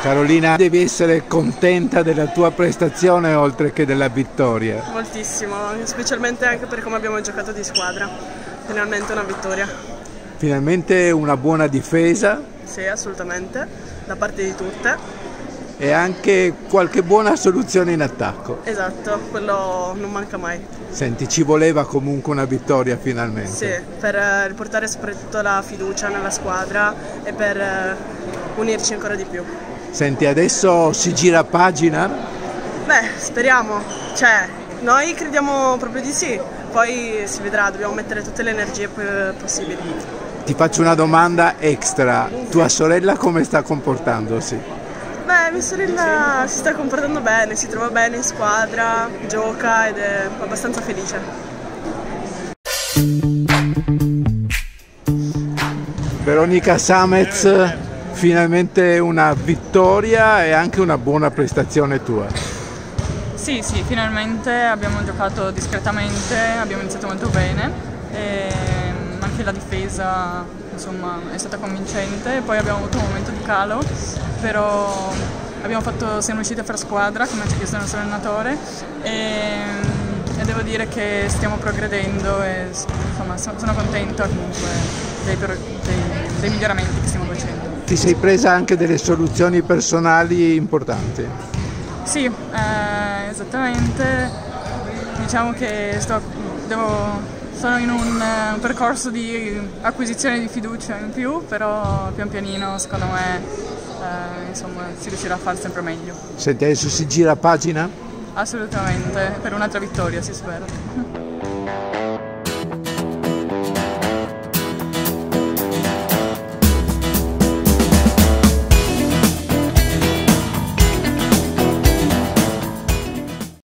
Carolina, devi essere contenta della tua prestazione oltre che della vittoria. Moltissimo, specialmente anche per come abbiamo giocato di squadra. Finalmente una vittoria. Finalmente una buona difesa. Sì, assolutamente, da parte di tutte. E anche qualche buona soluzione in attacco. Esatto, quello non manca mai. Senti, ci voleva comunque una vittoria finalmente. Sì, per eh, riportare soprattutto la fiducia nella squadra e per eh, unirci ancora di più. Senti, adesso si gira pagina? Beh, speriamo. Cioè, noi crediamo proprio di sì, poi si vedrà, dobbiamo mettere tutte le energie possibili. Ti faccio una domanda extra. Tua sorella come sta comportandosi? Beh, mia sorella si sta comportando bene, si trova bene in squadra, gioca ed è abbastanza felice. Veronica Samez, finalmente una vittoria e anche una buona prestazione tua. Sì, sì, finalmente abbiamo giocato discretamente, abbiamo iniziato molto bene e anche la difesa insomma, è stata convincente, poi abbiamo avuto un momento di calo, però fatto, siamo riusciti a fare squadra come ci ha chiesto il nostro allenatore e, e, devo dire che stiamo progredendo e insomma, sono contenta comunque dei, dei, dei miglioramenti che stiamo. Ti sei presa anche delle soluzioni personali importanti? Sì, eh, esattamente. Diciamo che sto, devo, sono in un, uh, un, percorso di acquisizione di fiducia in più, però pian pianino secondo me eh, insomma, si riuscirà a fare sempre meglio. Senti, adesso si gira pagina? Assolutamente, per un'altra vittoria si spera.